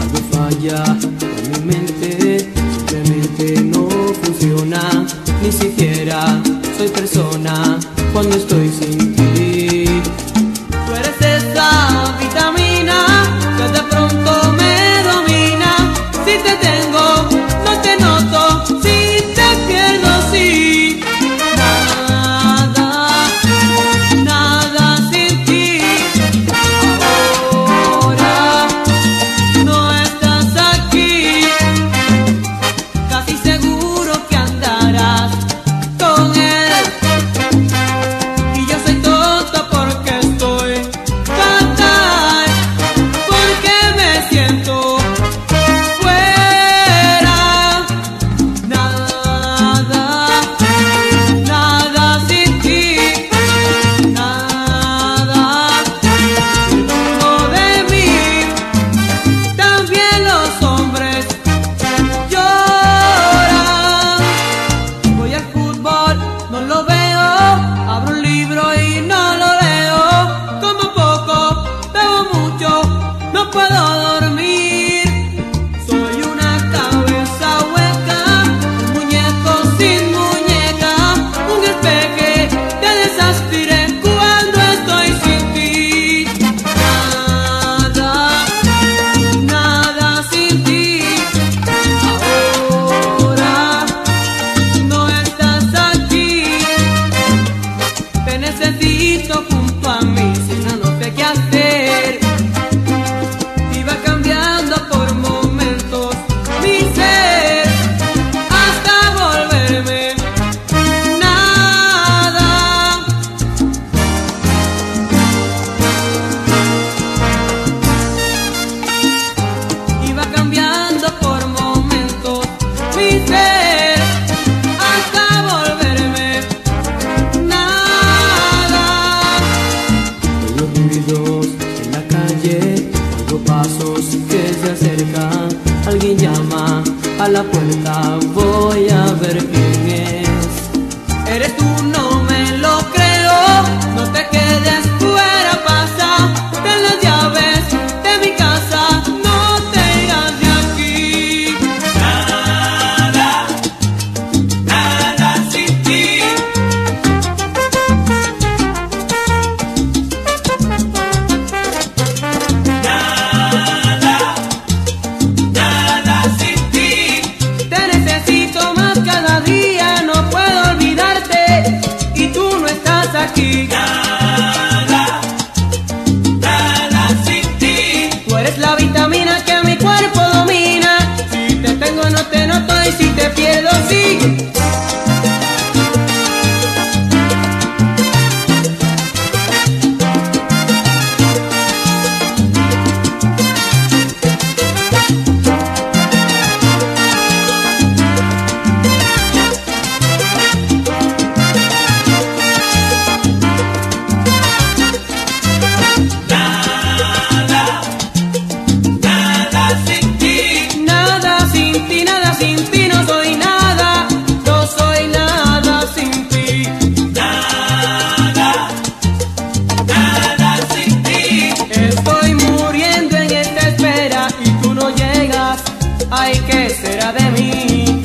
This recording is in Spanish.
Algo falla en mi mente, simplemente no funciona, ni siquiera soy persona cuando estoy sin ti. llama a la puerta. ay, ¿qué será de mí?